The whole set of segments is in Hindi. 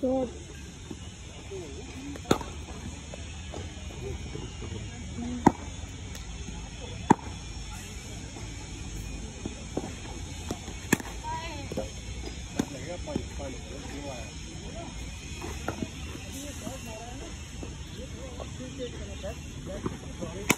शॉट प्लेट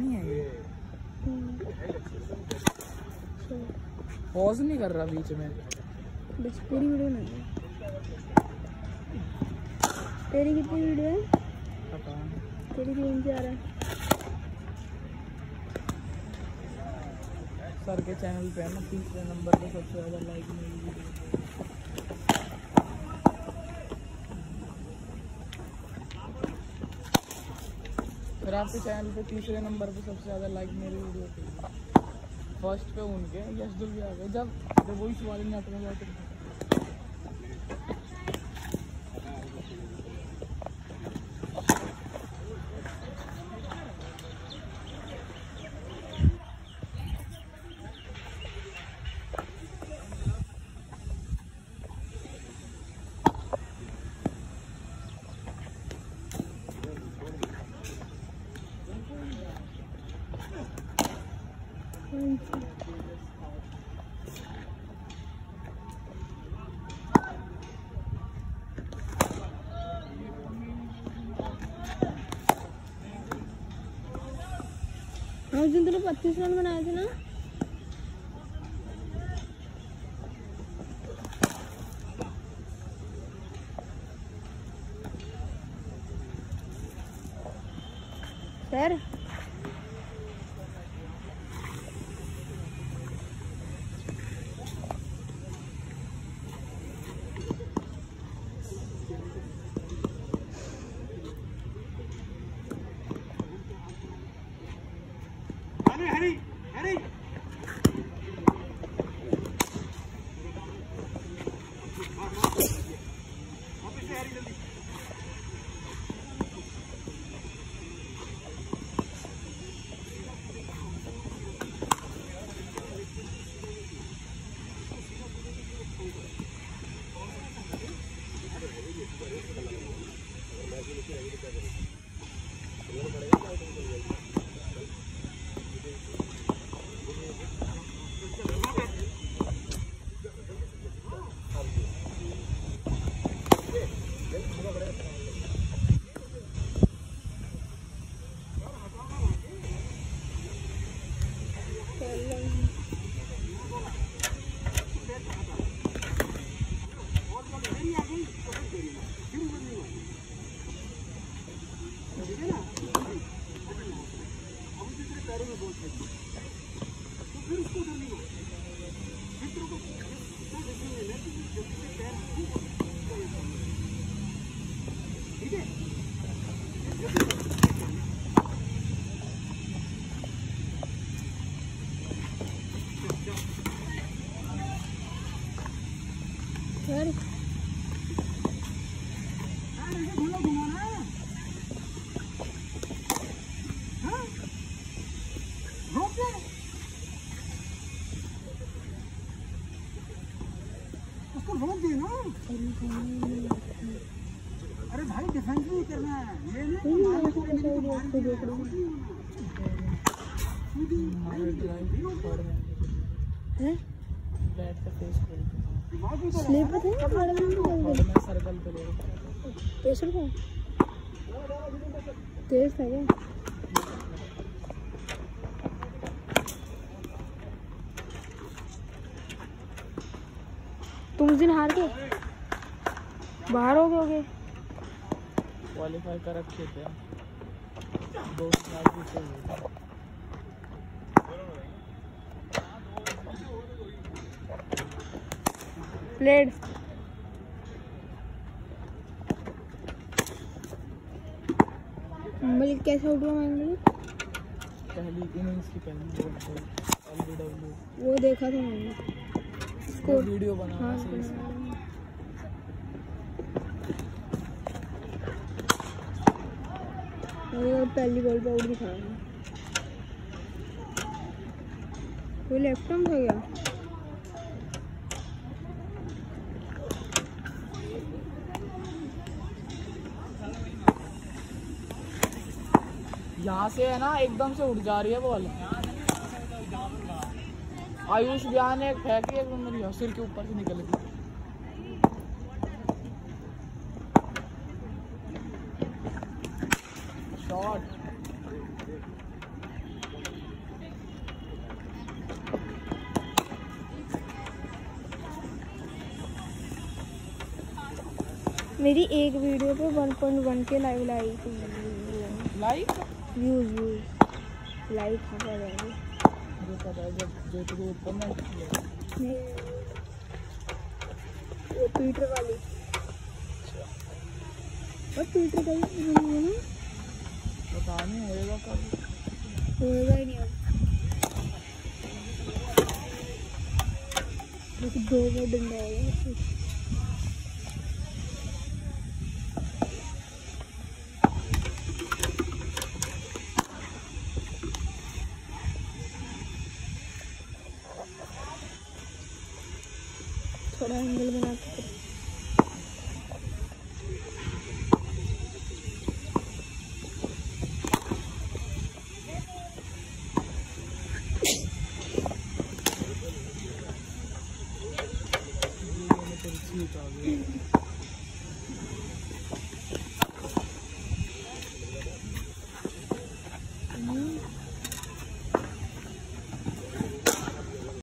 ही है ये? पॉज नहीं कर रहा बीच में। बस पूरी वीडियो ना तेरी कितनी वीडियो है? पता। नहीं तेरी तीन चार है? सर के चैनल पे है ना, तीसरे नंबर पे सबसे ज़्यादा लाइक मिली फिर आपके चैनल पे तीसरे नंबर पे सबसे ज़्यादा लाइक मेरी वीडियो थी। फ़र्स्ट पे उनके, यशदुल भी आ गए। जब वॉइस सवाल जाते में कौन सी हाँ उस दिन तूने पच्चीस रन बनाए थे ना सर Eddie, Eddie. पैरों में बोल सकते तो फिर उसको उधर नहीं बोलते फिर तो डिसीजन लेना कि जब से पैर उसको रोक ना अरे भाई डिफेंस नहीं करना है। ये नहीं कि को तो रही हूँ। हमारे ड्राइव पड़ रहे हैं। हैं? बैट का फेस खोल के दिमाग भी तो स्लीप थे ना बड़े बड़े को और मैं सर्कल पे ले रहा प्रेशर को तेज था क्या तुम उस दिन हार गए? बाहर हो गए होगे। क्वालिफाई कर रखे थे। दो प्लेड मलिक कैसे आउट हुआ मैंने पहली इनिंग्स की पहली बॉल वो देखा था मैंने। वो स्कोर वीडियो बनाना हाँ पहली बॉल पे आउट दिखाया वो लेफ़्ट आर्म था क्या? यहाँ से है ना एकदम से उड़ जा रही है बॉल आयुष ब्याह ने फेंकी एक मेरी सिर के ऊपर से निकल गई। शॉट मेरी एक वीडियो पे 1.1 के लाइव थी लाइक व्यूज़ व्यूज़ लाइव था ट्विटर वाली और ट्विटर का पता नहीं होएगा कब। होएगा ही नहीं अब। दो बार डंडा आएगा थोड़ा एंगल बना के Thank ठीक